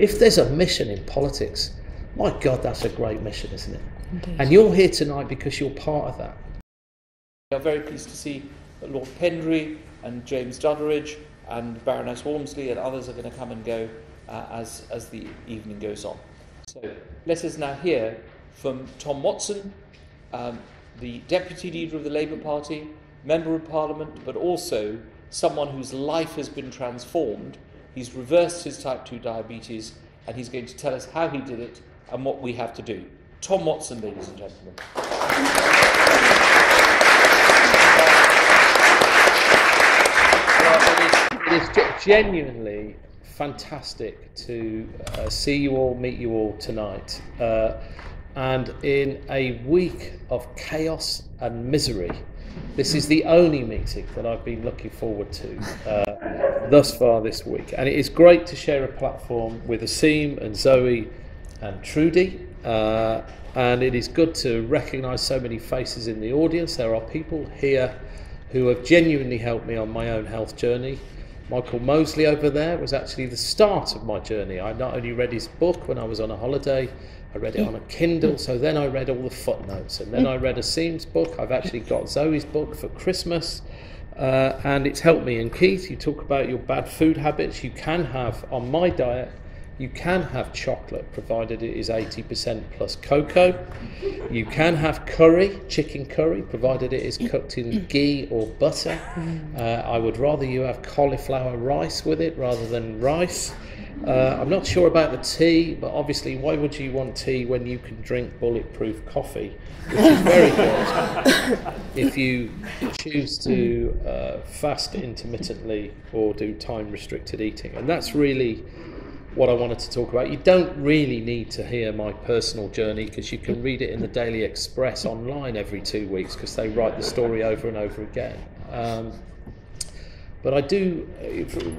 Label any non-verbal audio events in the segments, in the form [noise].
if there's a mission in politics, my God, that's a great mission, isn't it? Indeed. And you're here tonight because you're part of that. We are very pleased to see that Lord Pendry and James Duddridge and Baroness Walmsley and others are going to come and go uh, as, as the evening goes on. So let us now hear from Tom Watson, um, the Deputy Leader of the Labour Party, Member of Parliament, but also someone whose life has been transformed. He's reversed his type 2 diabetes and he's going to tell us how he did it and what we have to do. Tom Watson, ladies and gentlemen. It is, genuinely fantastic to uh, see you all, meet you all tonight. Uh, and in a week of chaos and misery, this is the only meeting that I've been looking forward to uh, thus far this week. And it is great to share a platform with Aseem and Zoe and Trudi. Uh, and it is good to recognise so many faces in the audience. There are people here who have genuinely helped me on my own health journey. Michael Mosley over there was actually the start of my journey. I not only read his book when I was on a holiday, I read it on a Kindle, so then I read all the footnotes, and then I read a Aseem's book. I've actually got Zoe's book for Christmas, uh, and it's helped me. And Keith, you talk about your bad food habits. You can have on my diet, you can have chocolate provided it is 80% plus cocoa. You can have curry, chicken curry, provided it is cooked in ghee or butter. Uh, I would rather you have cauliflower rice with it rather than rice. Uh, I'm not sure about the tea, but obviously, why would you want tea when you can drink bulletproof coffee, which is very [laughs] good if you choose to uh, fast intermittently or do time restricted eating? And that's really what I wanted to talk about. You don't really need to hear my personal journey because you can read it in the Daily Express online every two weeks because they write the story over and over again. Um, but I do,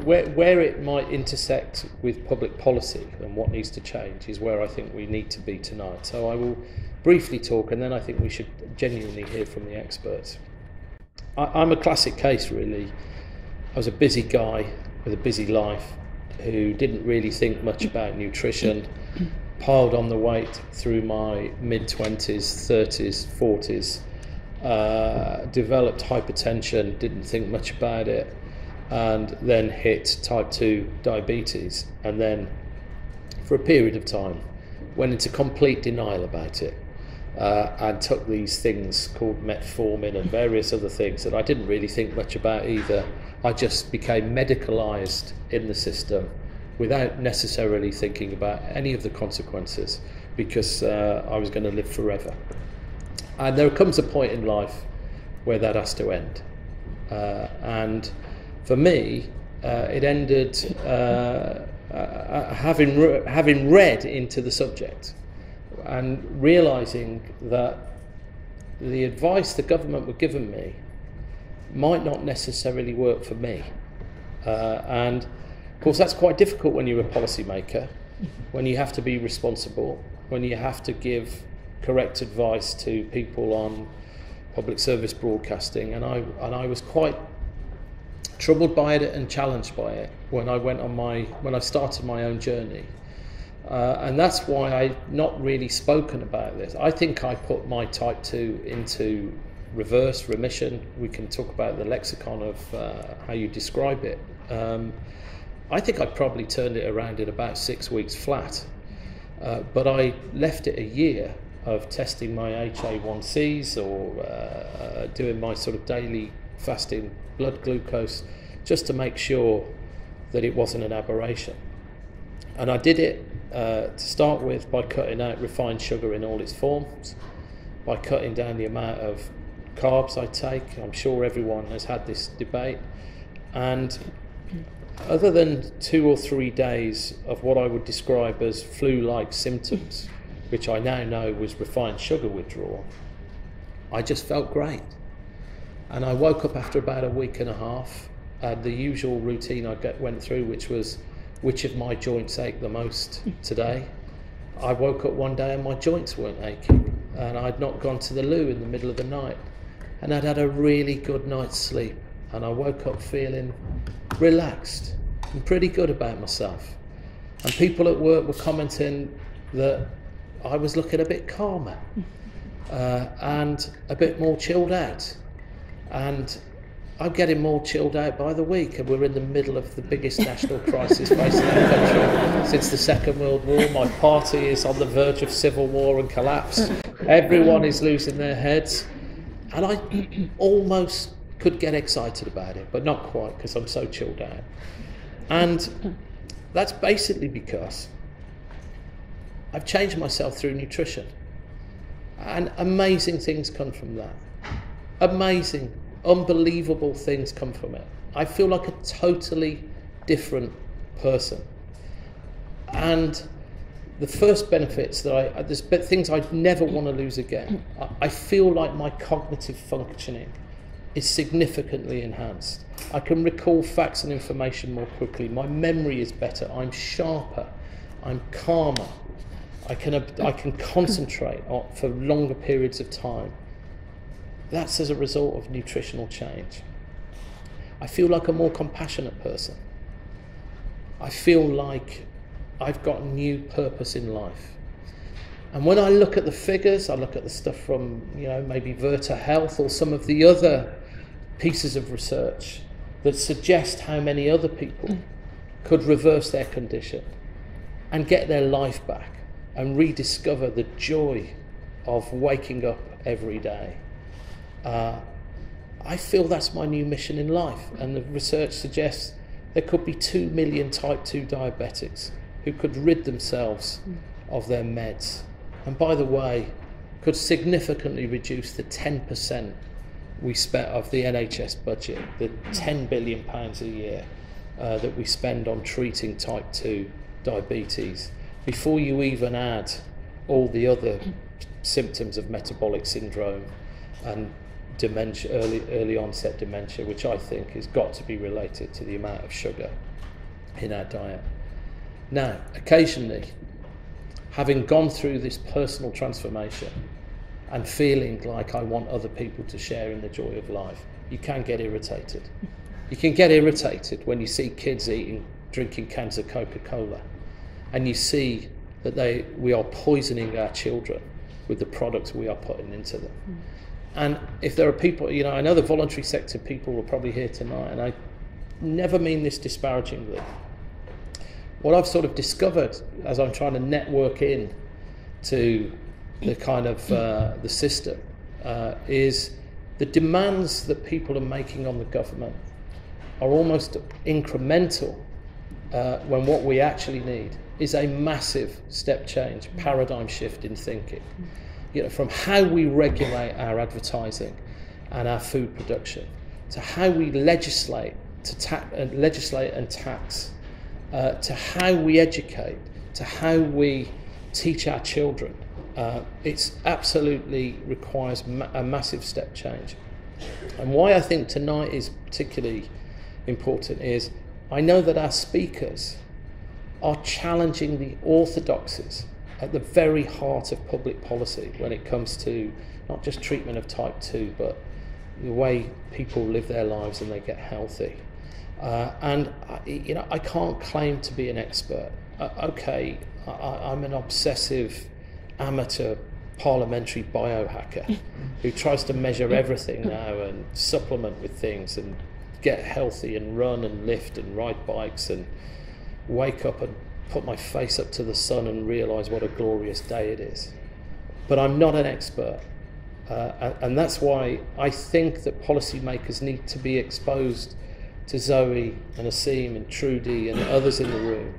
where, where it might intersect with public policy and what needs to change is where I think we need to be tonight. So I will briefly talk and then I think we should genuinely hear from the experts. I, I'm a classic case, really. I was a busy guy with a busy life who didn't really think much about nutrition, piled on the weight through my mid 20s, 30s, 40s, uh, developed hypertension, didn't think much about it, and then hit type 2 diabetes, and then for a period of time went into complete denial about it. Uh, and took these things called metformin and various other things that I didn't really think much about either. I just became medicalised in the system without necessarily thinking about any of the consequences because uh, I was going to live forever. And there comes a point in life where that has to end. Uh, and for me, uh, it ended uh, uh, having, re- having read into the subject and realizing that the advice the government were giving me might not necessarily work for me. Uh, and of course, that's quite difficult when you're a policymaker, when you have to be responsible, when you have to give correct advice to people on public service broadcasting. And I, and I was quite troubled by it and challenged by it when I went on my when I started my own journey. Uh, and that's why I've not really spoken about this. I think I put my type 2 into reverse remission. We can talk about the lexicon of uh, how you describe it. Um, I think I probably turned it around in about six weeks flat. Uh, but I left it a year of testing my HA1Cs or uh, doing my sort of daily fasting blood glucose just to make sure that it wasn't an aberration. And I did it uh, to start with by cutting out refined sugar in all its forms, by cutting down the amount of carbs I take. I'm sure everyone has had this debate. And other than two or three days of what I would describe as flu like symptoms, which I now know was refined sugar withdrawal, I just felt great. And I woke up after about a week and a half, had the usual routine I get, went through, which was which of my joints ache the most today. I woke up one day and my joints weren't aching, and I'd not gone to the loo in the middle of the night, and I'd had a really good night's sleep, and I woke up feeling relaxed and pretty good about myself. And people at work were commenting that I was looking a bit calmer uh, and a bit more chilled out. And I'm getting more chilled out by the week, and we're in the middle of the biggest national crisis facing our country since the Second World War. My party is on the verge of civil war and collapse. Everyone is losing their heads, and I [clears throat] almost could get excited about it, but not quite because I'm so chilled out. And that's basically because I've changed myself through nutrition. And amazing things come from that. Amazing, unbelievable things come from it. I feel like a totally different person. And the first benefits that I, uh, there's things I'd never want to lose again. I feel like my cognitive functioning is significantly enhanced. I can recall facts and information more quickly. My memory is better. I'm sharper. I'm calmer. I can, I can concentrate for longer periods of time. That's as a result of nutritional change. I feel like a more compassionate person. I feel like I've got a new purpose in life. And when I look at the figures, I look at the stuff from, you know, maybe Virta Health or some of the other pieces of research that suggest how many other people mm. could reverse their condition and get their life back and rediscover the joy of waking up every day. Uh, I feel that's my new mission in life, and the research suggests there could be 2 million type 2 diabetics who could rid themselves of their meds. And by the way, could significantly reduce the 10% we spent of the NHS budget, the 10 billion pounds a year uh, that we spend on treating type 2 diabetes. Before you even add all the other symptoms of metabolic syndrome and dementia, early, early onset dementia, which I think has got to be related to the amount of sugar in our diet. Now, occasionally, having gone through this personal transformation and feeling like I want other people to share in the joy of life, you can get irritated. You can get irritated when you see kids eating, drinking cans of Coca Cola and you see that they, we are poisoning our children with the products we are putting into them. Mm. And if there are people, you know, I know the voluntary sector people are probably here tonight, and I never mean this disparagingly. What I've sort of discovered as I'm trying to network in to the kind of uh, the system uh, is the demands that people are making on the government are almost incremental uh, when what we actually need is a massive step change, paradigm shift in thinking. You know, from how we regulate our advertising and our food production to how we legislate to ta- uh, legislate and tax, uh, to how we educate, to how we teach our children. Uh, it's absolutely requires ma- a massive step change. And why I think tonight is particularly important is I know that our speakers are challenging the orthodoxies at the very heart of public policy when it comes to not just treatment of type 2, but the way people live their lives and they get healthy. Uh, and I, you know, I can't claim to be an expert. Uh, okay, I, am an obsessive amateur parliamentary biohacker [laughs] who tries to measure everything now and supplement with things and get healthy and run and lift and ride bikes and wake up and put my face up to the sun and realize what a glorious day it is. But I'm not an expert. Uh, and that's why I think that policymakers need to be exposed to Zoe and Aseem and Trudi and others in the room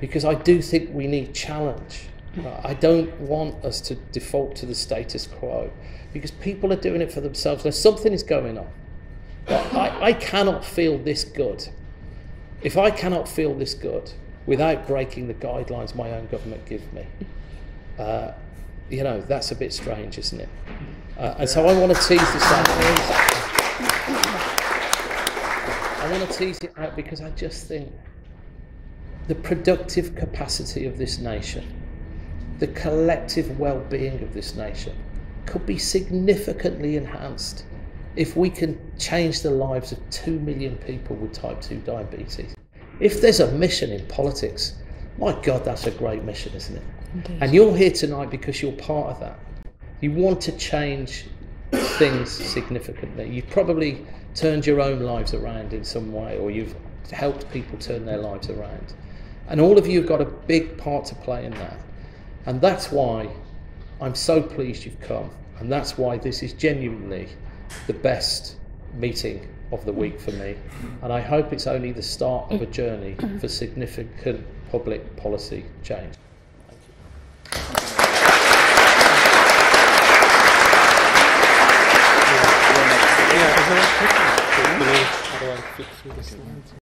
because I do think we need challenge. Uh, I don't want us to default to the status quo because people are doing it for themselves. There's something is going on. I, I cannot feel this good if I cannot feel this good without breaking the guidelines my own government give me, uh, you know, that's a bit strange, isn't it? Uh, and so I want to tease this out. I want to tease it out because I just think the productive capacity of this nation, the collective well being of this nation, could be significantly enhanced if we can change the lives of 2 million people with type 2 diabetes. If there's a mission in politics My God, that's a great mission, isn't it? And you're here tonight because you're part of that. You want to change things significantly. You've probably turned your own lives around in some way, or you've helped people turn their lives around. And all of you have got a big part to play in that. And that's why I'm so pleased you've come. And that's why this is genuinely the best meeting of the week for me. And I hope it's only the start of a journey for significant public policy change. How do